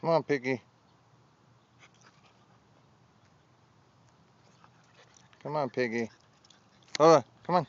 Come on, piggy. Come on, piggy. Oh, come on.